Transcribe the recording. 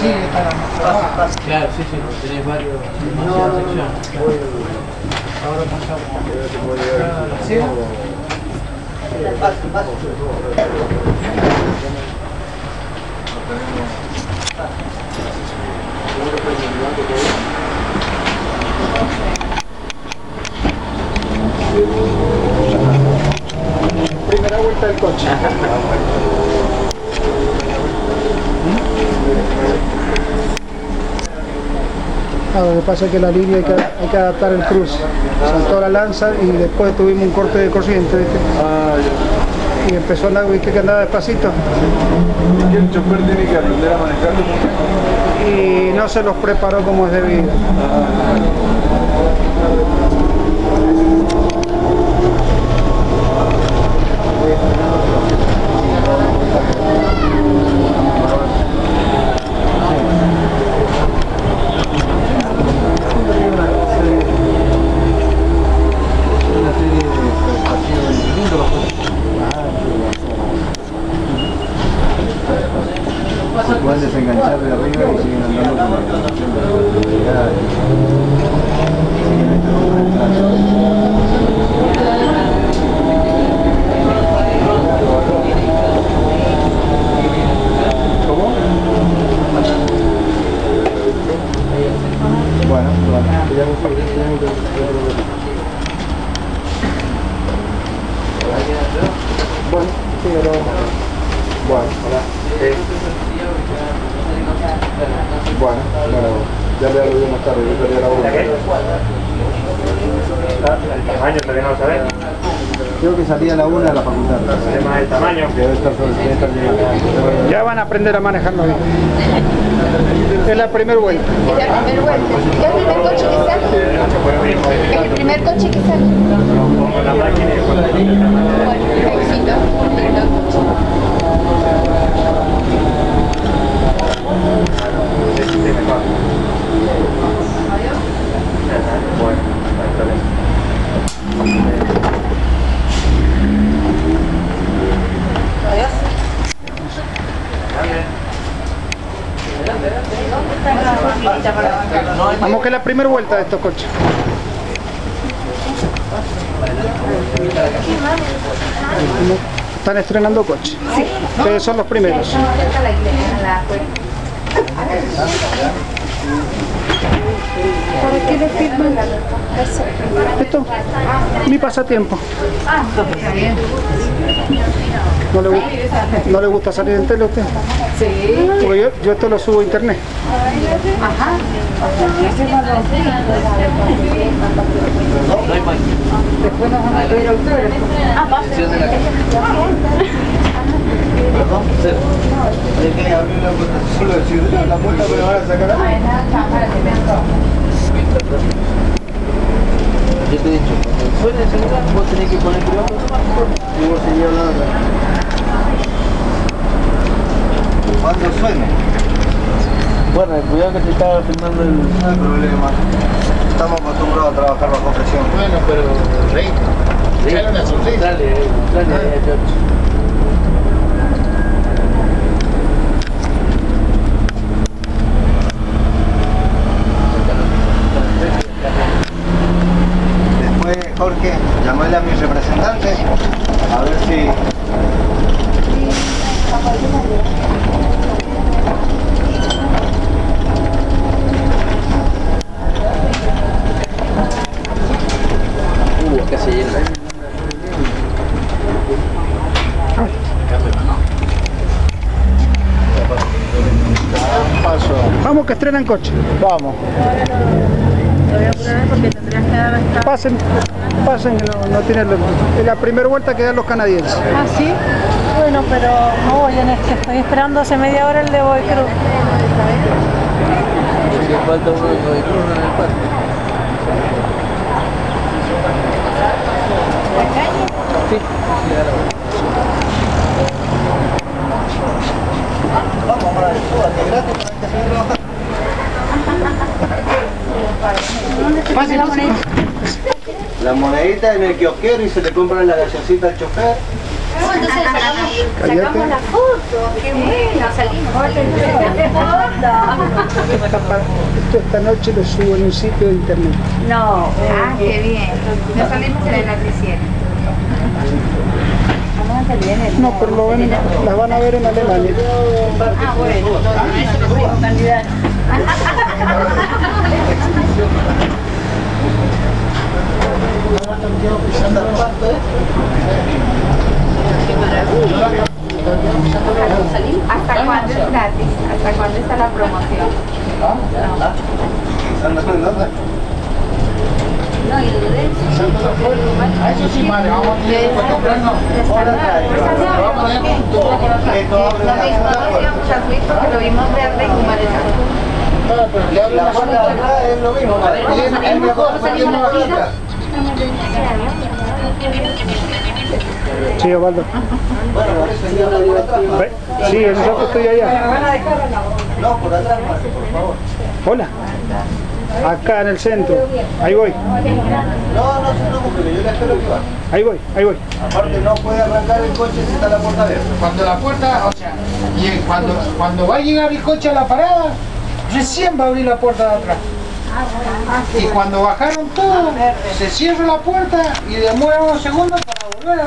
Sí, está la Claro, sí, sí, tenés varios, secciones. Ahora pasamos. ¿Sí? Primera vuelta del coche. Lo que pasa es que la línea hay que, hay que adaptar el cruce. Saltó la lanza y después tuvimos un corte de corriente, ¿viste? Y empezó a andar, viste que andaba despacito. ¿Y el chofer tiene que aprender a manejarlo? Y no se los preparó como es debido. De y siguen andando con la conducción de la ¿Cómo? Bueno, bueno. Bueno, sí, pero... Bueno, hola. Bueno, bueno, ya le hablo más tarde, yo perdí la bola. El tamaño todavía no lo sabes. Creo que salía a la una de la facultad. El tema del tamaño. Debe estar, debe estar llegando. Ya van a aprender a manejarlo bien. Es la primera vuelta. Es la primera vuelta. Es el primer coche que sale. Es el primer coche que sale. Bueno, éxito. Lindo coche. Bueno, está bien. Vamos que es la primera vuelta de estos coches. Están estrenando coches. Ustedes son los primeros. ¿Para qué le firman? Esto, mi pasatiempo. ¿No le, ¿No le gusta salir en tele a usted? Sí. Porque yo, yo esto lo subo a internet. Ajá. No hay máquina. Después nos vamos a pedir. Ah. Perdón. Hay que abrir la puerta, solo la puerta me van a sacar a mí. Yo te he dicho, suene el celular, vos tenés que poner privado automático y vos seguís hablando. Cuando suene, Bueno, cuidado que te estaba filmando el... no hay problema. Estamos acostumbrados a trabajar bajo presión. Bueno, pero rey, echale una sonrisa. Dale, dale, eh, George. Después, Jorge, llamale a mi representante a ver si... Uh, acá se llena. Paso. Vamos que estrenan coche. Vamos. Pasen, pasen, no, no tienen... Es la primera vuelta que dan los canadienses. Ah, sí. Bueno, pero no voy en este. Estoy esperando hace media hora el de Boy Cruz. Si le falta uno de Cruz en el parque. Vamos, para el súbate, gratis para que se trabajar. La monedita en el kiosquero y se le compra la gallecita al chofer. Entonces sacamos, la foto. Qué bueno, salimos. Esto esta noche lo subo en un sitio de internet. No, ah, qué bien. Nos salimos en el noticiero. No, pero lo ven- las van a ver en Alemania. Ah, bueno. Eso lo fuimos candidatos. ¿Hasta cuándo es gratis? ¿Hasta cuándo está la promoción? No, y eso sí, madre, vamos a tener que comprarnos. Vamos a tener que todo por atrás. Que todo abre Lo vimos verde y La puerta de atrás es lo mismo. ver, ¿cómo Y es- es mejor ¿Cómo porque salimos no la abre vida? atrás. Sí, Osvaldo. Bueno, por eso yo ando por atrás. Ve, Sí, eso ya que estoy allá. No, por atrás, por favor. Hola. Acá en el centro. Ahí voy. No, no se preocupe, yo le espero que va. Ahí voy. Ahí voy. Aparte no puede arrancar el coche si está la puerta abierta. Cuando la puerta, o sea, y cuando, cuando va a llegar el coche a la parada, recién va a abrir la puerta de atrás. Y cuando bajaron todos, se cierra la puerta y demora unos segundos para volver